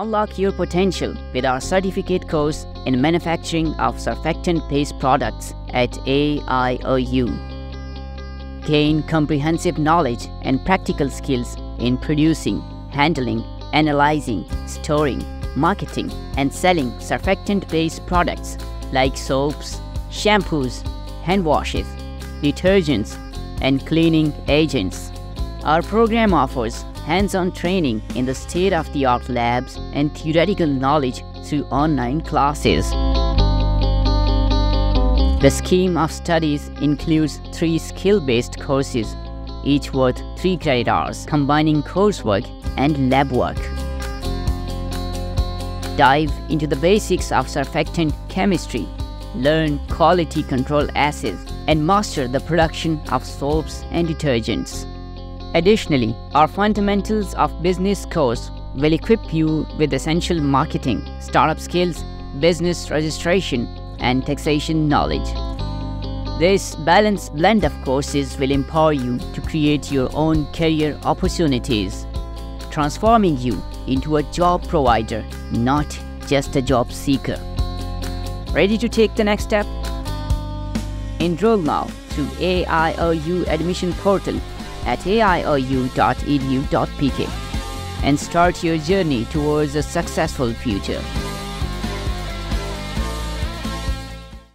Unlock your potential with our certificate course in manufacturing of surfactant-based products at AIOU. Gain comprehensive knowledge and practical skills in producing, handling, analyzing, storing, marketing, and selling surfactant-based products like soaps, shampoos, hand washes, detergents, and cleaning agents. Our program offers hands-on training in the state-of-the-art labs and theoretical knowledge through online classes. The scheme of studies includes three skill-based courses, each worth 3 credit hours, combining coursework and lab work. Dive into the basics of surfactant chemistry, learn quality control assays, and master the production of soaps and detergents. Additionally, our Fundamentals of Business course will equip you with essential marketing, startup skills, business registration, and taxation knowledge. This balanced blend of courses will empower you to create your own career opportunities, transforming you into a job provider, not just a job seeker. Ready to take the next step? Enroll now through AIOU admission portal at aiou.edu.pk and start your journey towards a successful future.